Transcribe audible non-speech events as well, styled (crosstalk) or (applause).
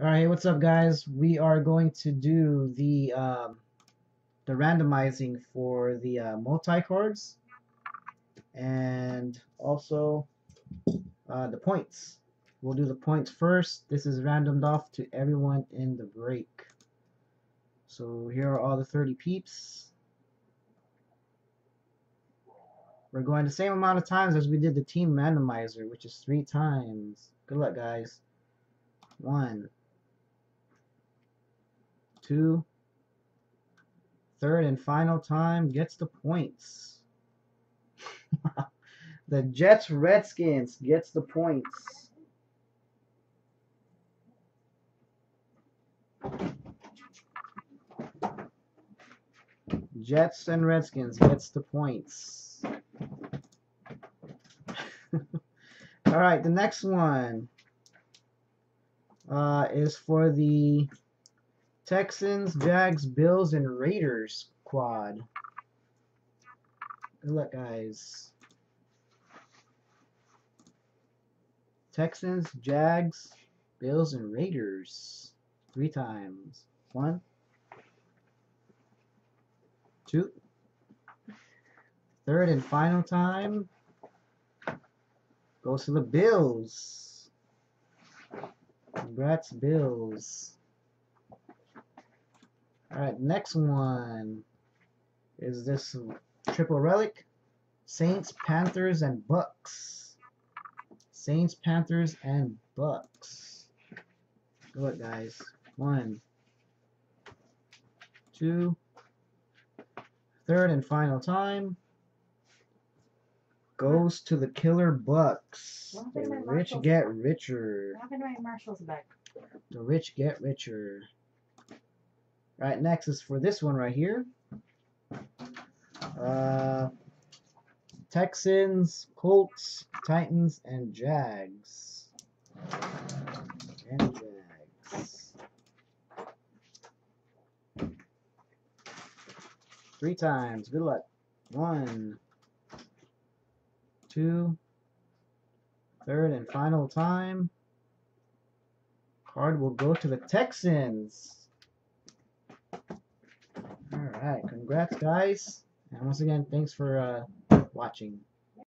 All right, hey, what's up, guys? We are going to do the um, the randomizing for the uh, multi cards, and also uh, the points. We'll do the points first. This is randomed off to everyone in the break. So here are all the 30 peeps. We're going the same amount of times as we did the team randomizer, which is three times. Good luck, guys. One, two, third and final time gets the points. (laughs) the Jets Redskins gets the points. Jets and Redskins gets the points. (laughs) All right, the next one uh, is for the Texans, Jags, Bills, and Raiders quad. Good luck, guys. Texans, Jags, Bills, and Raiders. Three times. One, two, third and final time goes to the Bills. Congrats, Bills. Alright, next one is this triple relic. Saints, Panthers, and Bucs. Saints, Panthers, and Bucs. Good luck, guys. One, two, third and final time goes to the Killer Bucs. The happened to my rich get richer. What happened to my Marshall's back? The rich get richer. Right, next is for this one right here. Uh, Texans, Colts, Titans, and Jags. And Jags. Three times. Good luck. One, two, third and final time. Card will go to the Texans. Alright, congrats guys. And once again, thanks for uh, watching.